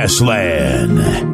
Grassland.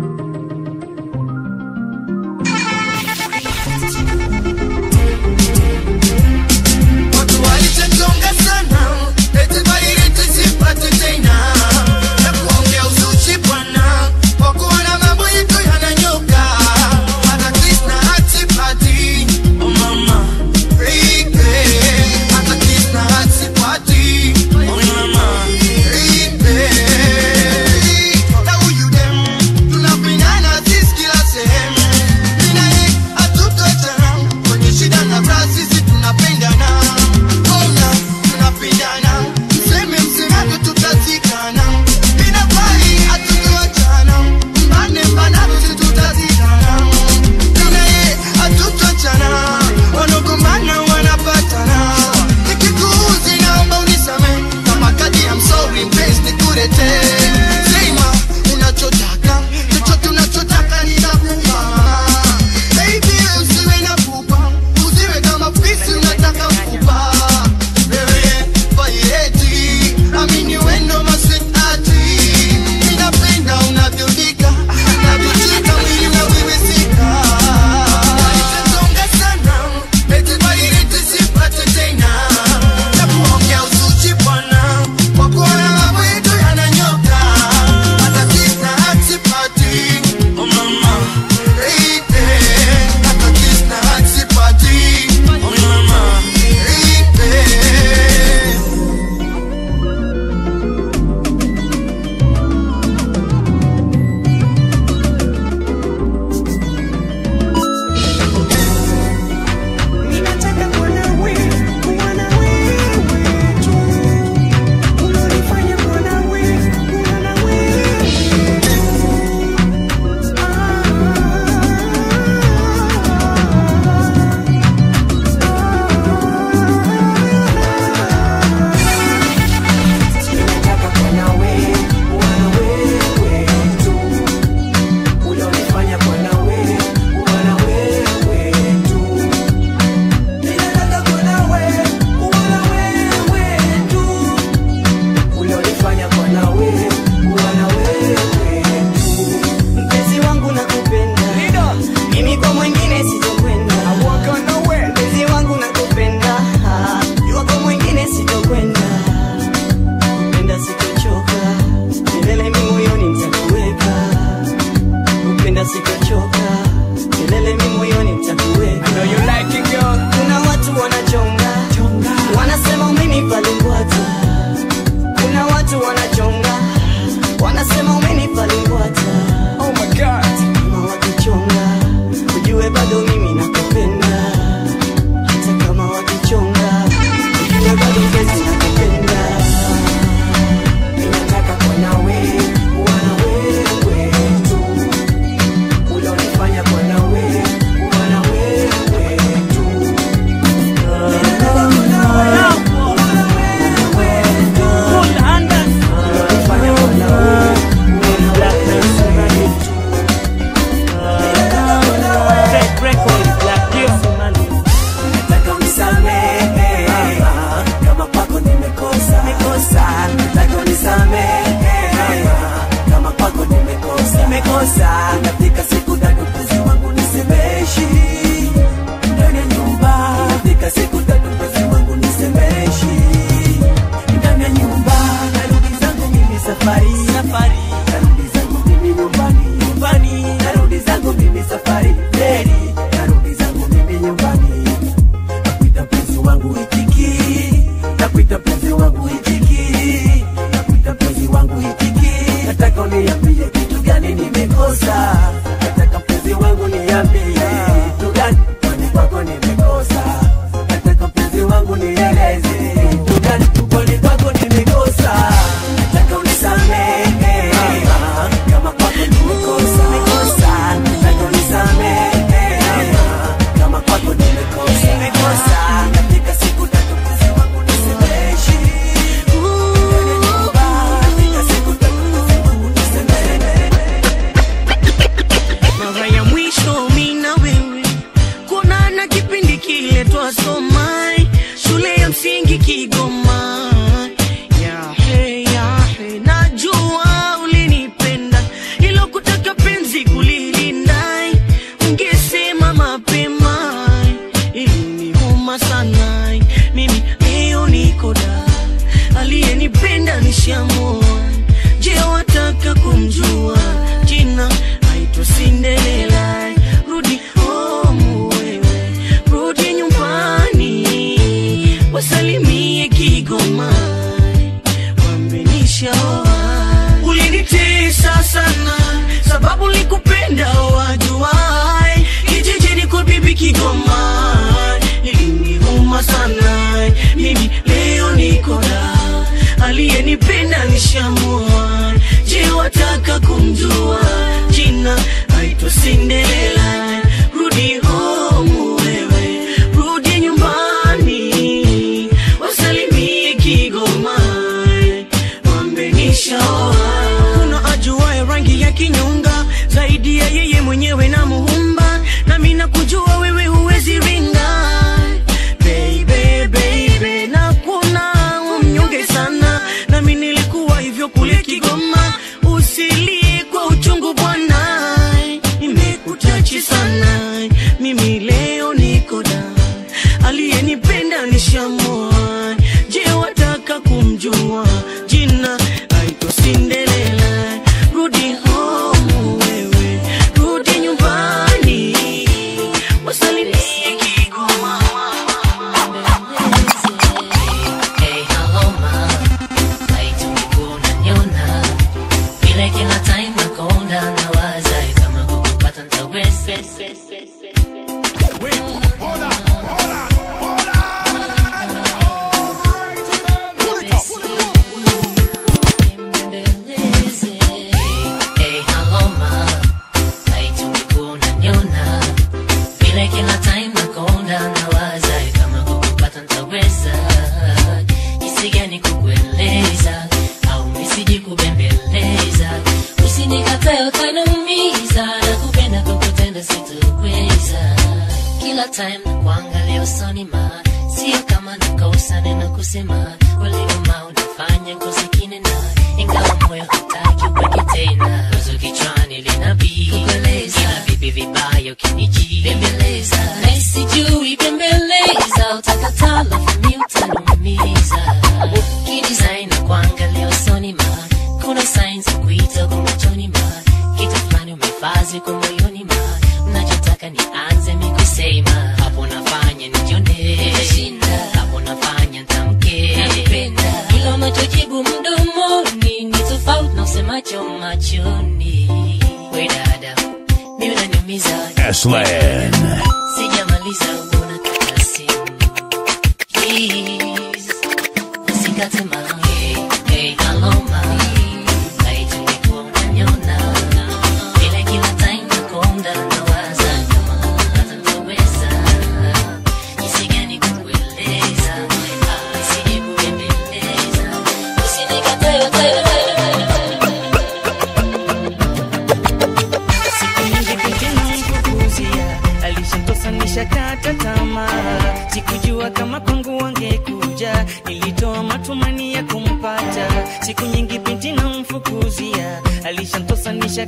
tamaa, sikujua kama kwangu wangekuja, nilitoa matumani ya kumpata. Siku nyingi binti na mfukuzia, alishantosanisha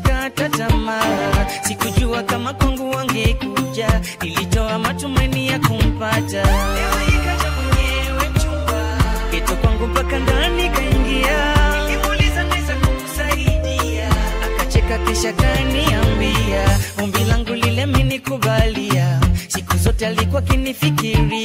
tamaa, sikujua kama kwangu wangekuja, nilitoa matumani ya kumpata. Leo ikaja mwenyewe chumba, kwangu mpaka ndani kaingia. Kisha kaniambia ombi langu alikuwa kinifikiri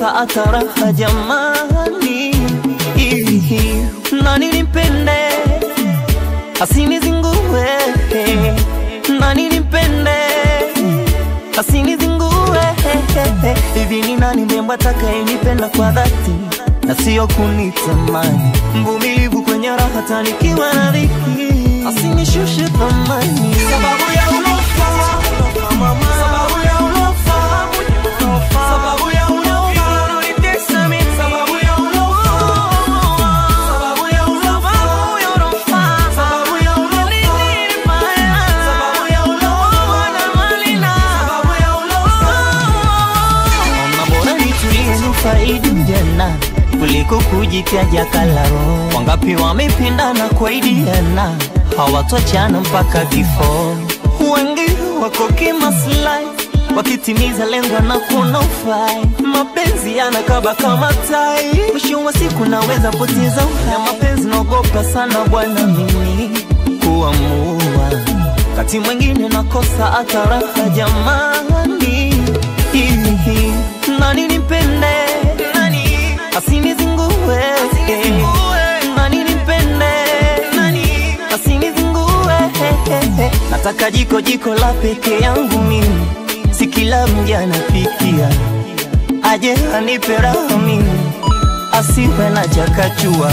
sasa ataraha jamani, nani nimpende? Asinizingue, nani Asini zingue Hivi ni nani mrembo atakayenipenda kwa dhati? Na sio kunitamani? Mvumilivu kwenye raha, hata nikiwa na dhiki, asinishushe thamani. Sababu ya faidi jana kuliko kujikaja kalao. Wangapi wamependana kuaidiana hawatochana mpaka kifo. Wengi wako kimaslahi wakitimiza lengo na kuona ufai. Mapenzi yanakaba kama tai, mwisho wa siku naweza poteza uhai. Na mapenzi naogopa sana bwana mimi kuamua, kati mwingine nakosa hata raha jamani, nani nipende usinizingue nataka jiko jiko la peke yangu mimi. Si kila mja anapikia aje anipe raha mimi. Asiwe na chakachua.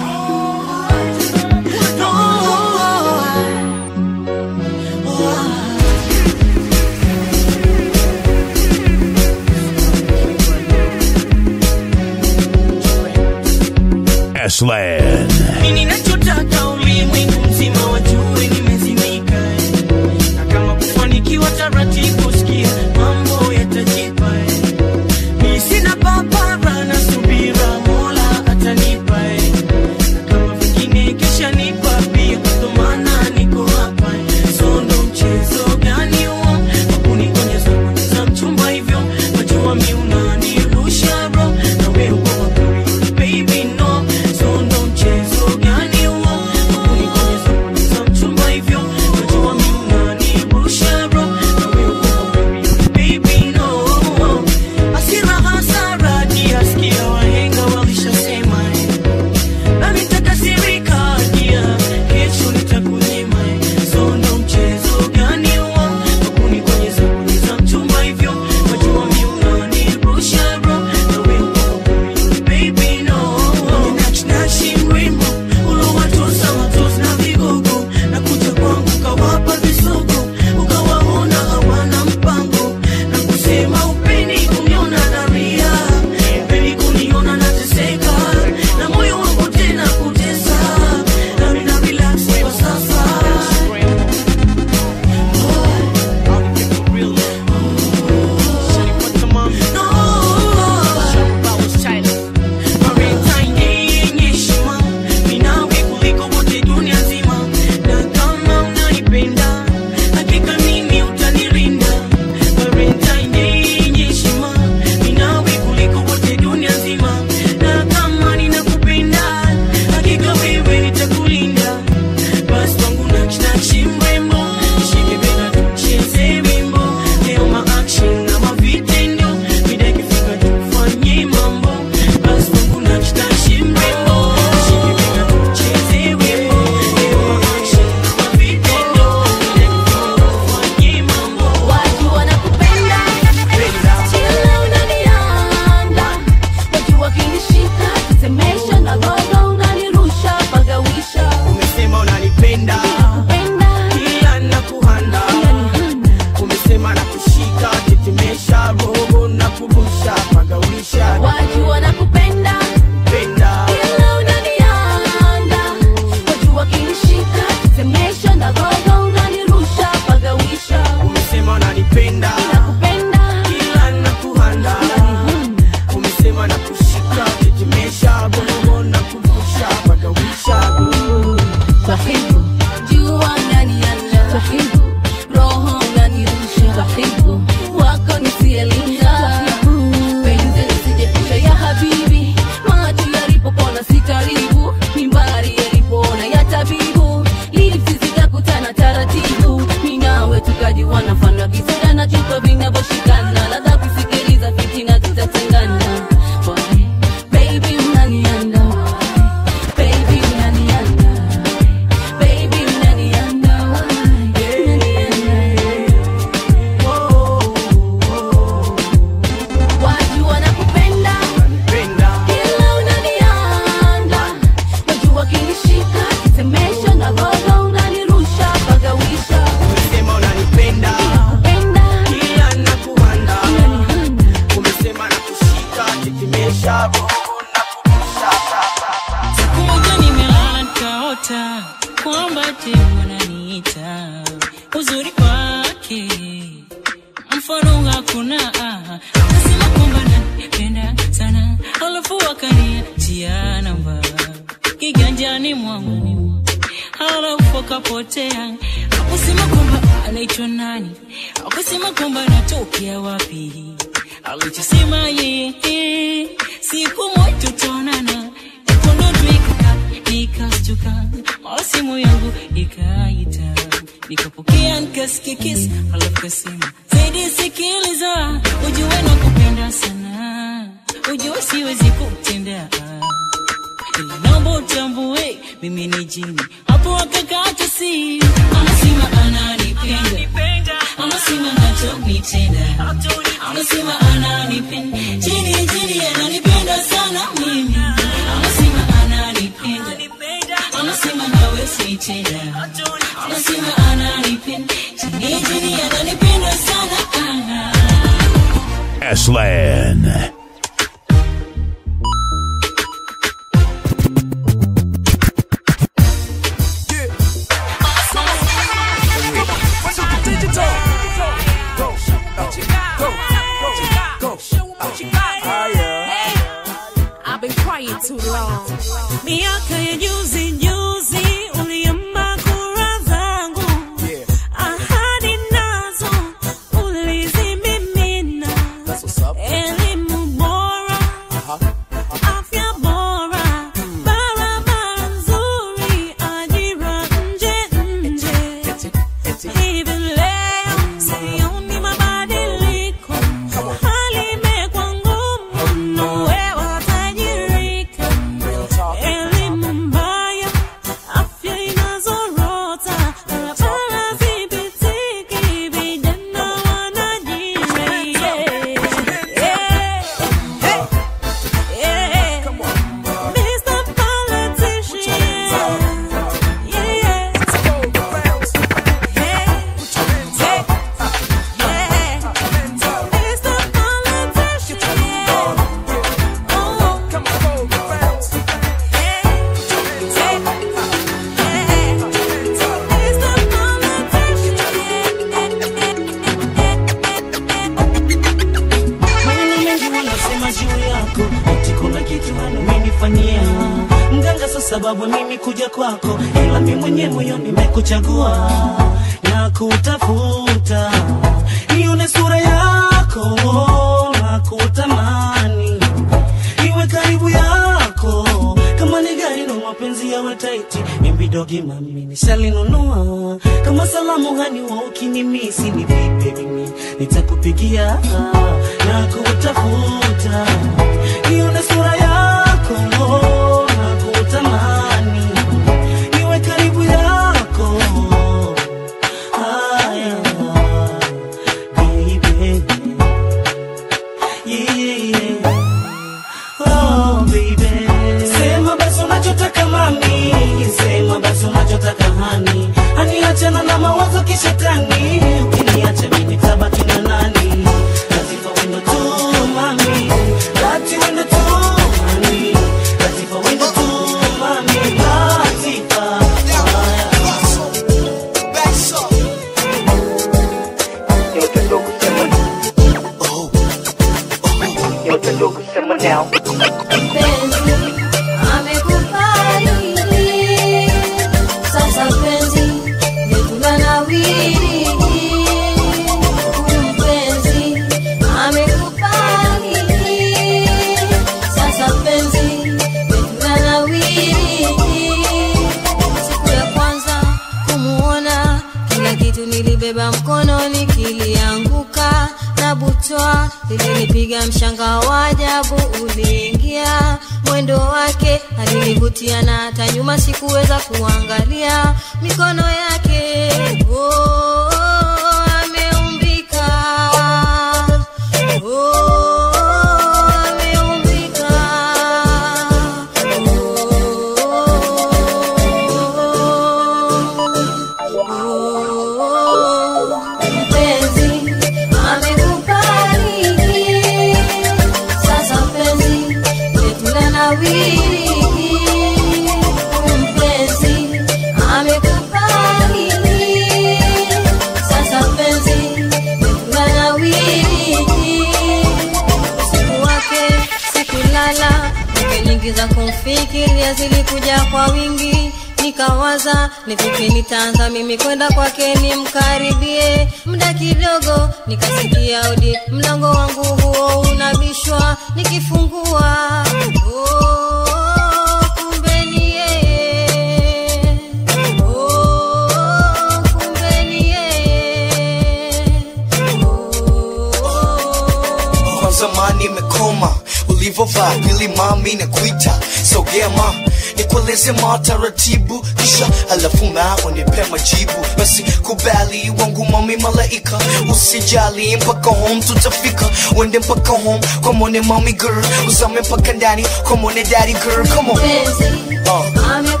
ika Usijali mpaka home tutafika. Wende mpaka home. Come on eh, mommy girl. Uzame mpaka ndani. Come on eh, daddy girl. Come on. Uh.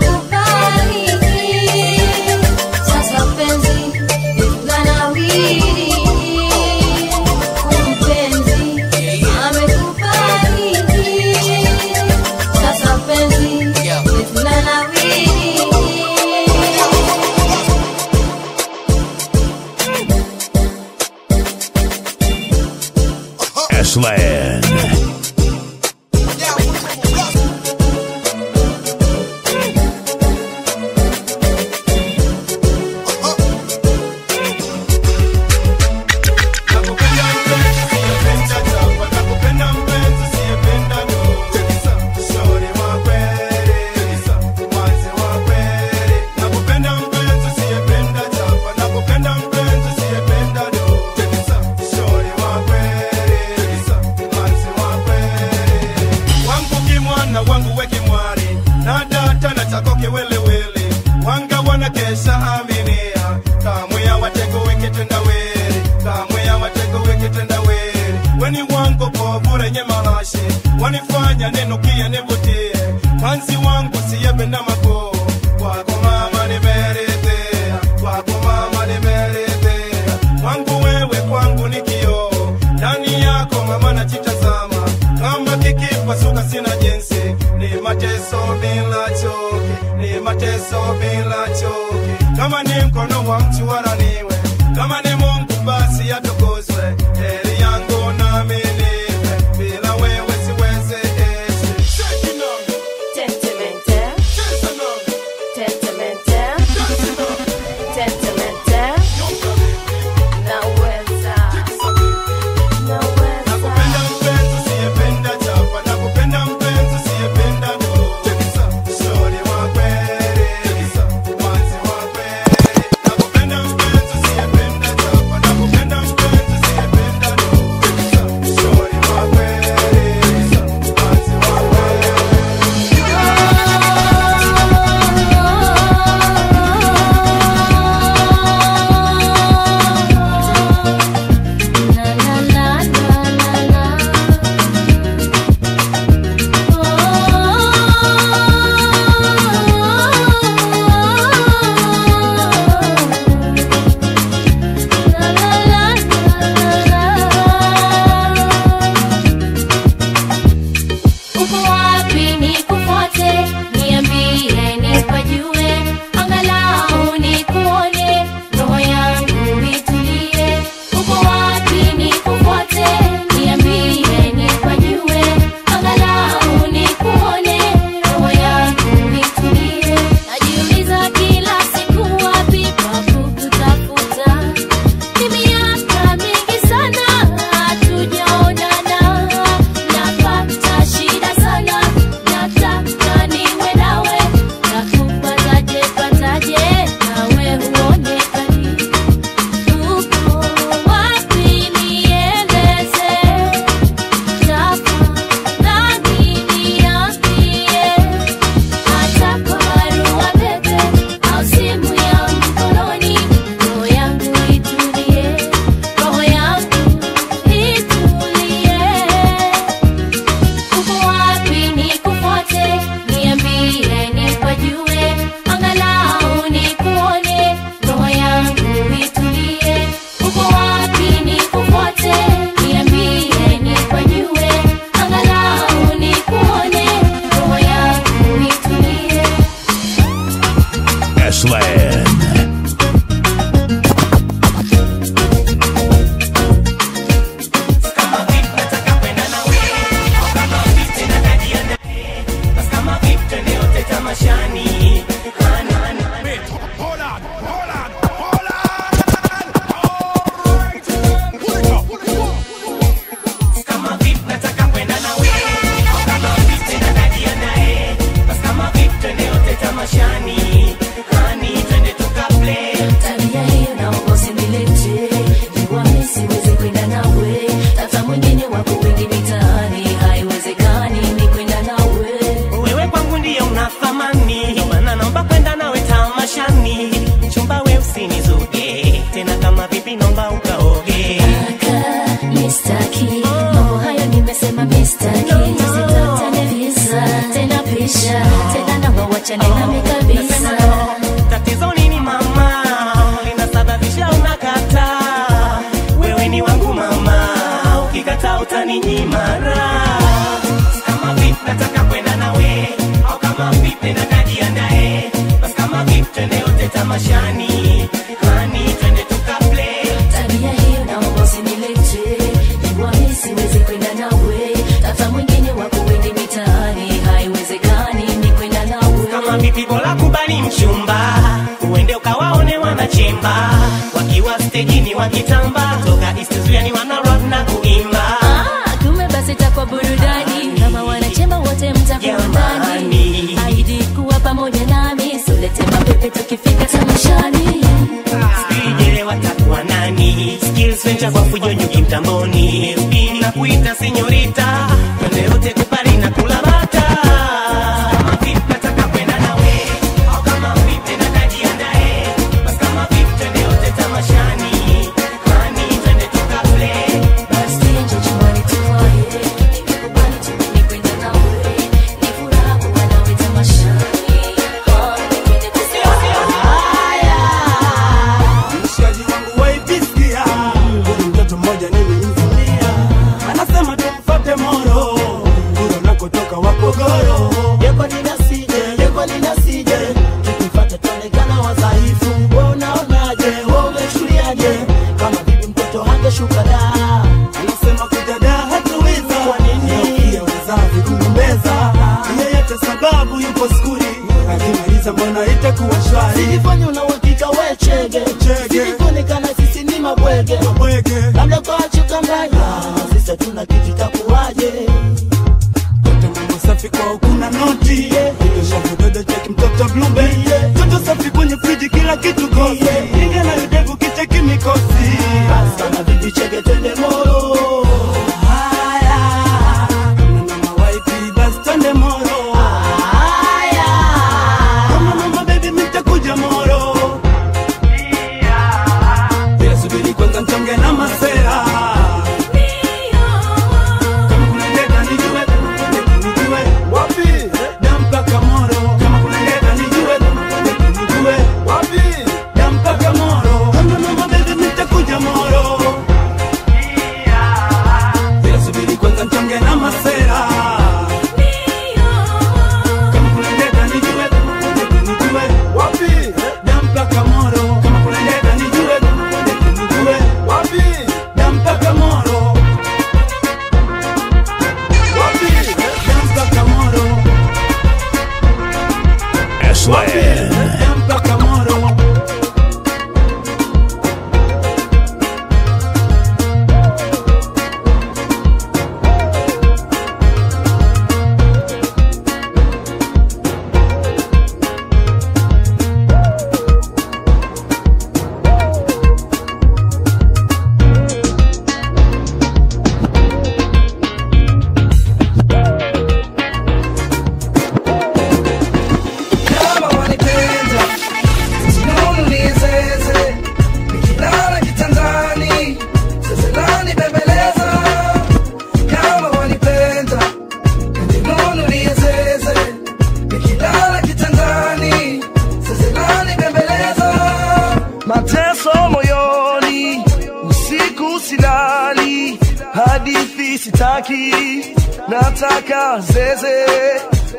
sitaki, nataka zeze,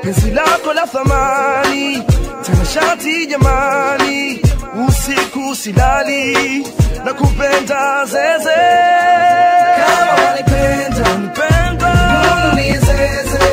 penzi lako la thamani, tena shati jamani, usiku silali, na kupenda zeze, kama wanipenda nipenda, mbona ni zeze.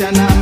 Chana.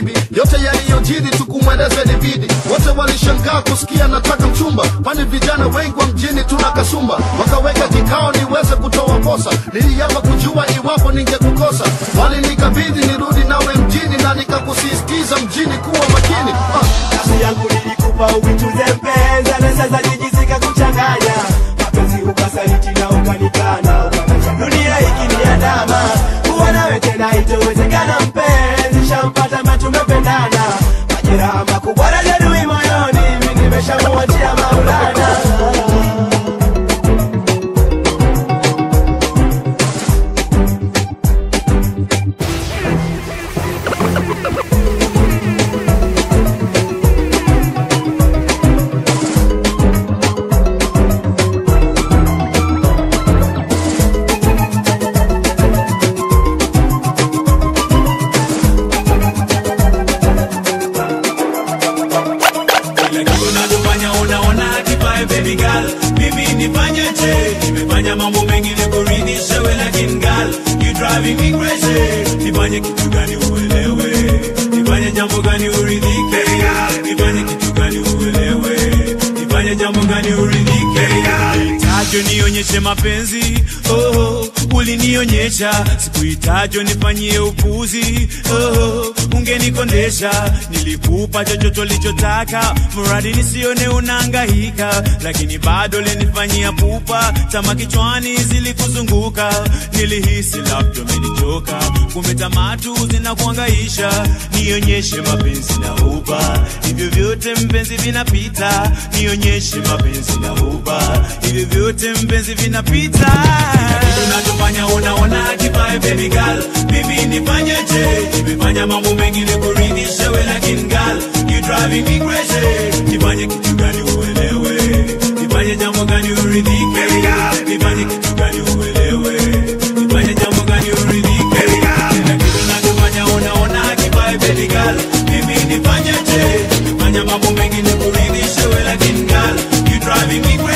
Bibi yote yaliyojiri tukumweleza ilibidi wote walishangaa kusikia nataka mchumba. Kwani vijana wengi wa mjini tuna kasumba. Wakaweka kikao niweze kutoa posa niliapa kujua iwapo ningekukosa. Walinikabidhi nirudi nawe mjini na nikakusisitiza mjini kuwa makini. Ah. We lakini girl you driving me crazy. Nifanye kitu gani uelewe? Nifanye jambo gani uridhike? Nifanye kitu gani uelewe? Nifanye jambo gani uridhike? Tajo nionyeshe mapenzi. Oh, ulinionyesha. Sikuitajo nifanyie upuzi. Oh, ungenikondesha nilikupa chochote ulichotaka mradi nisione unaangahika lakini bado lenifanyia pupa. Tama kichwani zilikuzunguka nilihisi labda umenichoka. Kumbe tamatu zinakuangaisha nionyeshe mapenzi na uba. Hivyo vyote mpenzi vinapita nionyeshe mapenzi na uba. Hivyo vyote mpenzi vinapita. Unachofanya unaona kipae baby girl. Mimi nifanyeje? Nimefanya mambo mengi nikuridhishe we lakini girl you driving me crazy. Nifanye kitu gani uelewe? Nifanye jambo gani uridhike? Nifanye kitu gani uelewe? Nifanye jambo gani uridhike? Kila kitu nachofanya unaona kipae baby girl. Mimi nifanyeje? Nimefanya mambo mengi nikuridhishe we lakini girl you driving me crazy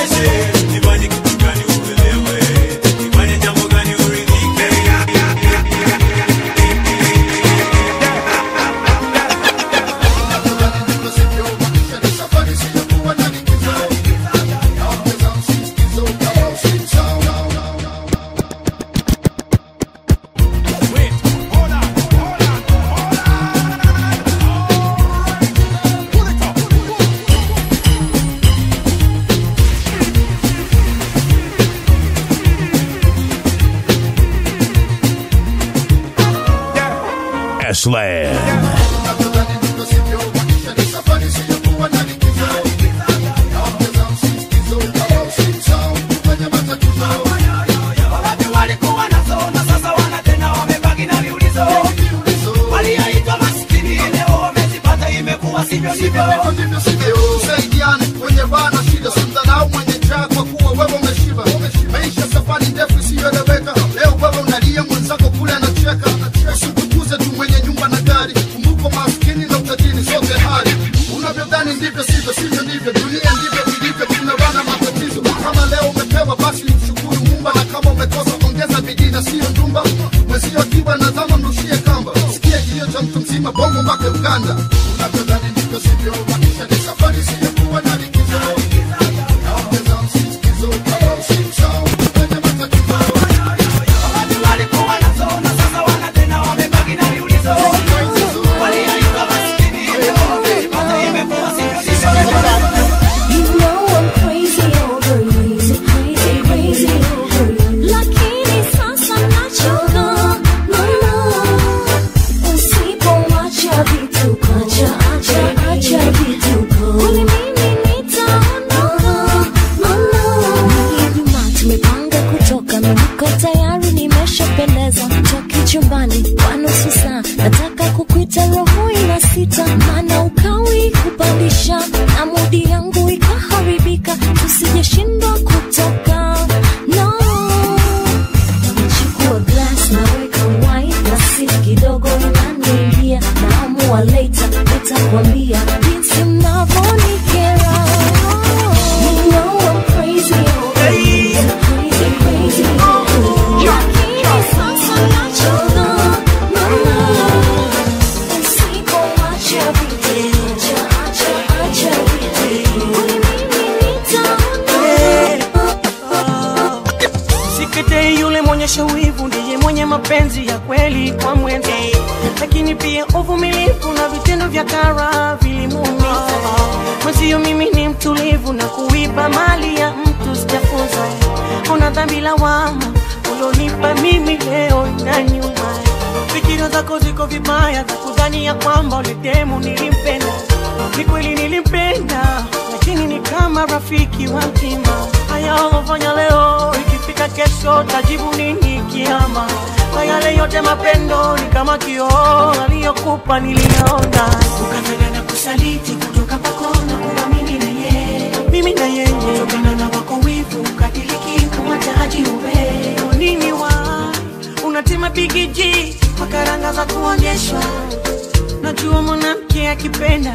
ni kweli nilimpenda, lakini ni kama rafiki wa mtima. Haya alofanya leo, ikifika kesho tajibu nini kiama? Kwa yale yote mapendo ni kama kioo aliyokupa niliona, ukafanya na kusaliti, kutoka kwako na kuwa mimi na yeye, mimi na yeye, kutokana na wako wivu kadiliki kama taji ube nini wa? Unatema bigiji kwa za kuonyeshwa, najua mwanamke akipenda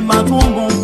makumbu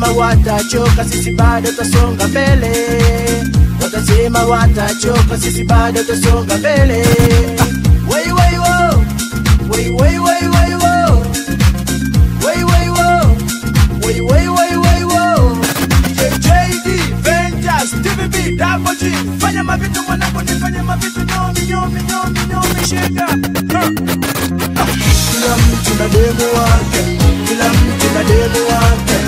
watasema watachoka, sisi bado tasonga mbele. Watasema watachoka, sisi bado tasonga mbele. Wei wei wo, wei wei wei wei wo, wei wei wo, wei wei wei wei wo. JJD Ventures, TVB Double G, fanya mavitu mwanangu, nifanye mavitu nyomi nyomi nyomi nyomi shika. Huh. Kila mtu na demu wake, kila mtu na demu wake.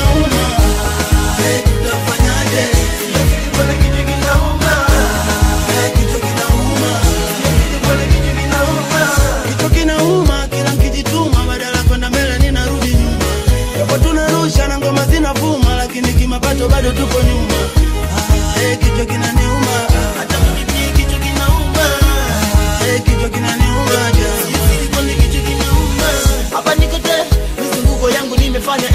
bado tuko nyuma. Ah, eh, kichwa kinaniuma. Hata mimi pia kichwa kinauma. Eh, kichwa kinaniuma ja. Kwani kichwa kinauma. Hapa niko te, mizunguko yangu nimefanya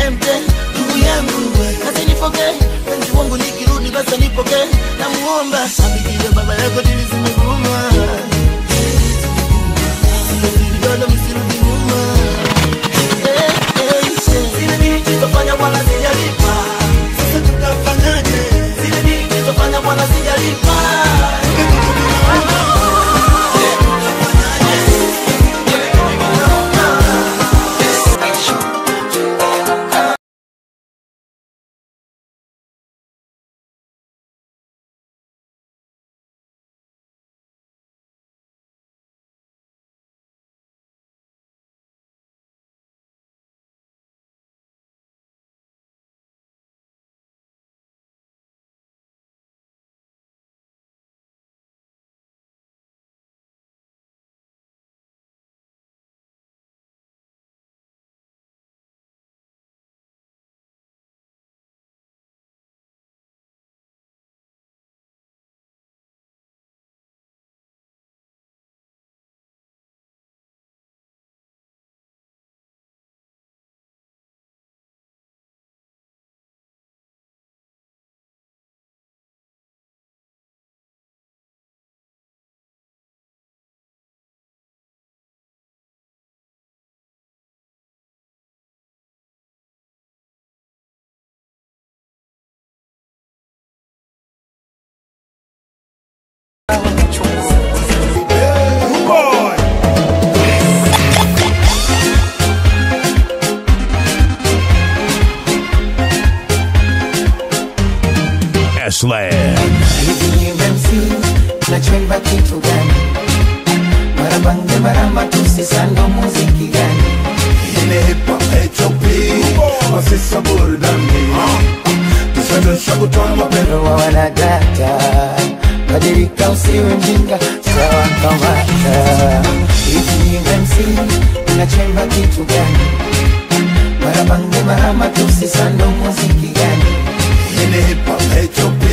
Ile hip hop HOP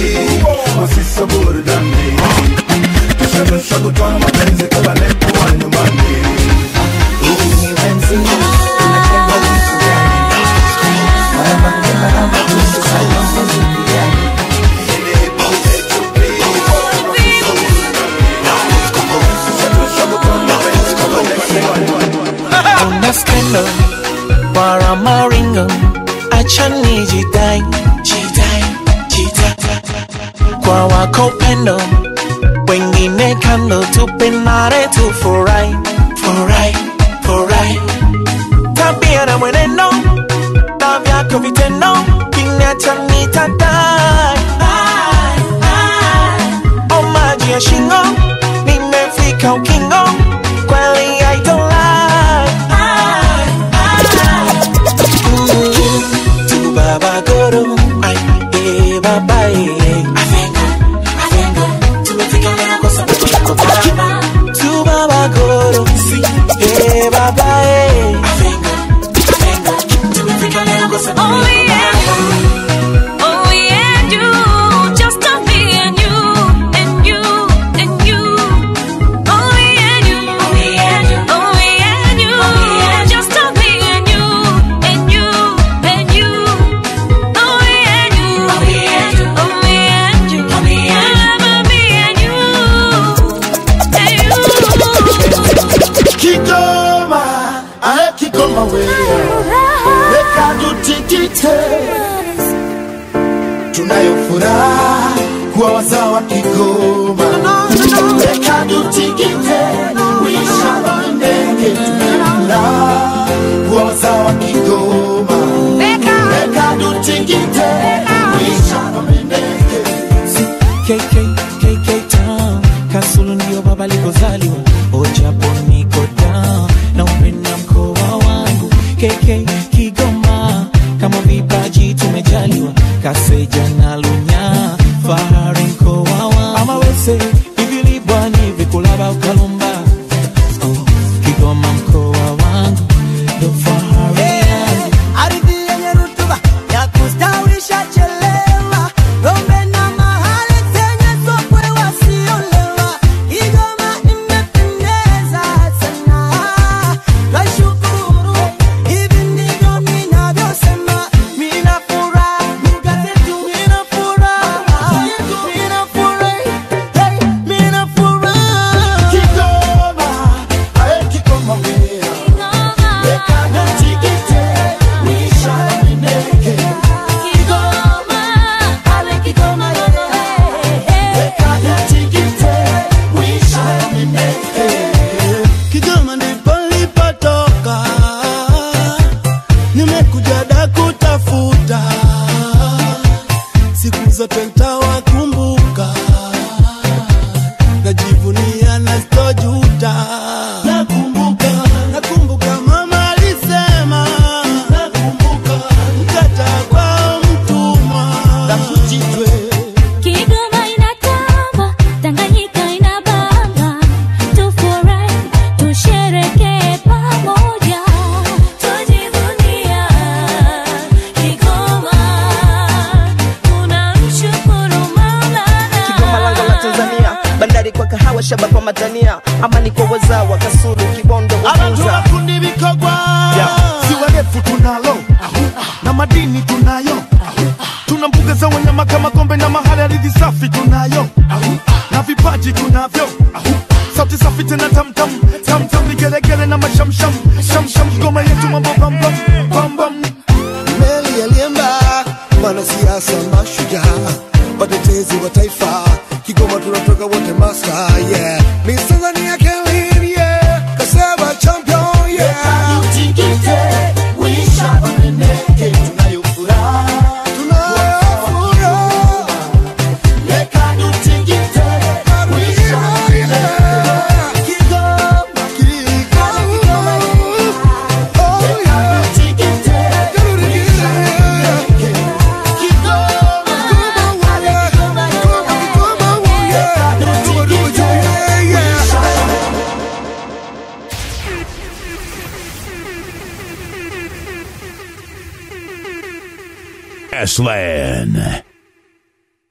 Masisa burudani Tusadosha kutoa mapenzi kama nepo wa nyumbani Hivi MC nachemba kitu gani? Marabange maramba tusisando muziki gani? Una scandal para maringo acha nijidai jidai jidai kwa wako pendo wengine kando tupendane tufurahi furahi furahi tabia na mwenendo na vyako vitendo kinacha nitadai o maji ya shingo nimefika ukingo